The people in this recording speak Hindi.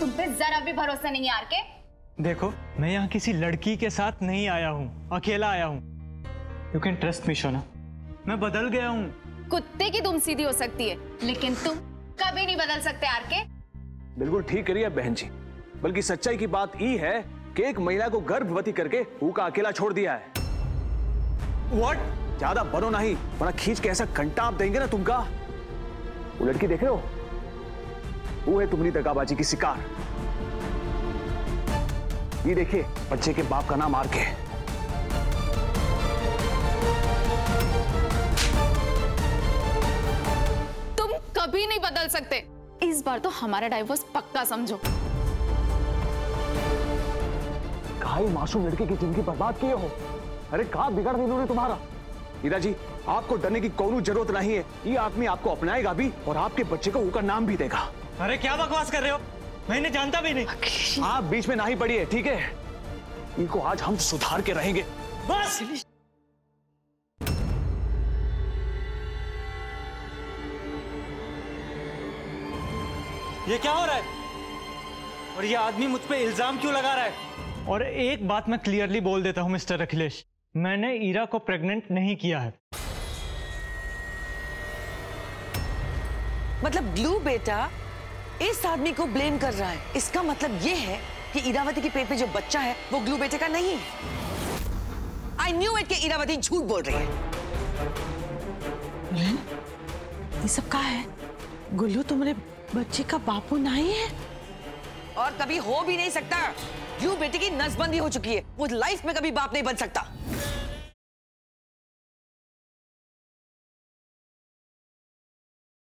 तुम पे जरा भी भरोसा नहीं है आर के देखो मैं यहाँ किसी लड़की के साथ नहीं आया हूँ अकेला आया हूँ। यू कैन ट्रस्ट मी शोना मैं बदल गया हूँ। कुत्ते की तुम सीधी हो सकती है लेकिन तुम कभी नहीं बदल सकते आर के बिल्कुल ठीक करिए बहन जी। बल्कि सच्चाई की बात ई है कि एक महिला को गर्भवती करके हु का अकेला छोड़ दिया है। व्हाट ज़्यादा बनो नहीं वरना खींच के ऐसा घंटा आप देंगे ना तुमका। वो लड़की देख रहे हो? वो है तुम्हारी दगाबाजी की शिकार। ये देखिए बच्चे के बाप का नाम आर के। तुम कभी नहीं बदल सकते। इस बार तो हमारा डाइवोर्स पक्का समझो। कहा मासूम लड़के की ज़िंदगी बर्बाद किए हो? अरे कहा बिगड़ इन्होंने तुम्हारा? हीरा जी आपको डरने की कोई ज़रूरत नहीं है। ये आदमी आपको अपनाएगा भी और आपके बच्चे को उसका नाम भी देगा। अरे क्या बकवास कर रहे हो? मैं इन्हें जानता भी नहीं। आप बीच में ना ही पड़िए ठीक है? इनको आज हम सुधार के रहेंगे। बस! ये क्या हो रहा है? और ये आदमी मुझ पर इल्ज़ाम क्यों लगा रहा है? और एक बात मैं क्लियरली बोल देता हूँ मिस्टर अखिलेश। मैंने ईरा को प्रेग्नेंट नहीं किया है। मतलब ग्लू बेटा इस आदमी को ब्लेम कर रहा है। इसका मतलब ये है कि इरावती के पेट में जो बच्चा है वो ग्लू बेटे का नहीं है। आई न्यू इट कि इरावती झूठ बोल रही है। ये सब कहा है? गुल्लू तुम्हारे बच्चे का बापू नहीं है? और कभी हो भी नहीं सकता। ग्लू बेटे की नसबंदी हो चुकी है। वो लाइफ में कभी बाप नहीं बन सकता।